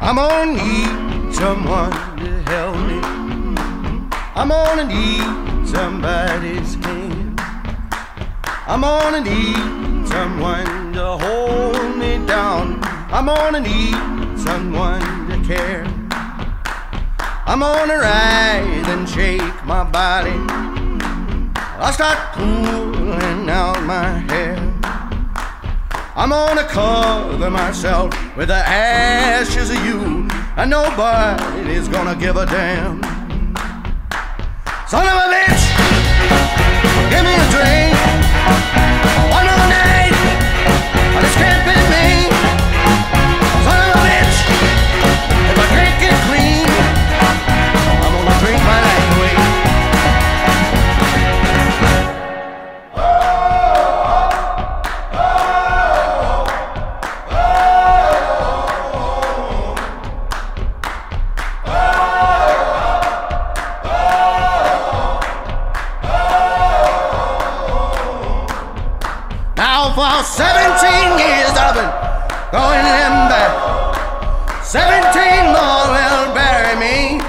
I'm gonna need someone to help me. I'm gonna need somebody's hand. I'm gonna need someone to hold me down. I'm gonna need someone to care. I'm gonna rise and shake my body. I'll start pulling out my hair. I'm gonna cover myself with the ashes of you, and nobody's gonna give a damn. Son of a bitch, For 17 years I've been going them back. 17 more will bury me.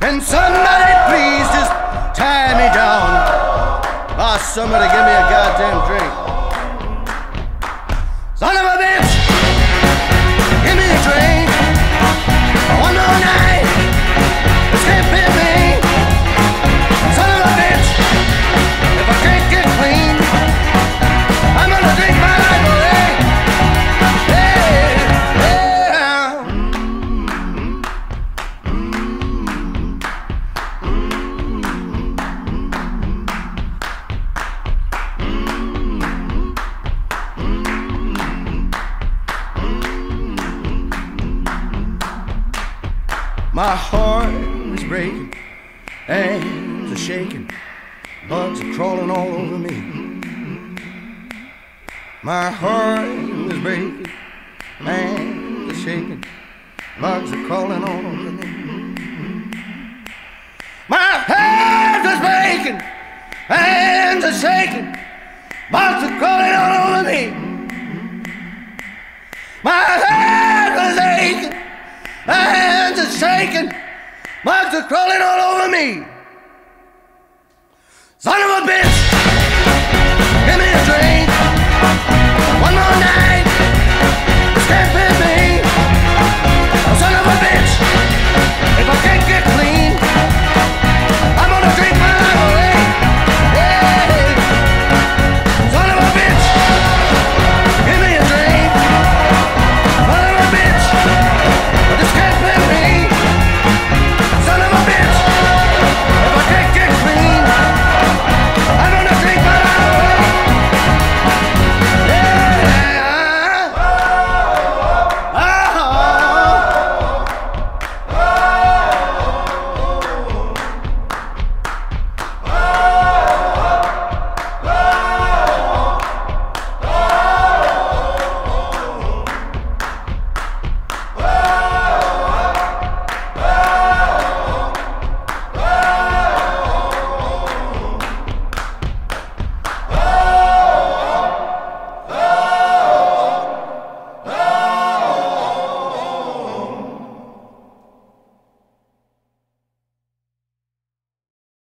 And somebody please just tie me down. Ah, somebody give me a goddamn drink. Son of a bitch, My heart is breaking, hands are shaking, bugs are crawling all over me. My heart is breaking, hands are shaking, bugs are crawling all over me. My heart is breaking, hands are shaking, bugs are crawling all over me. My head is aching, shaking, bugs are crawling all over me. Son of a bitch, give me a drink.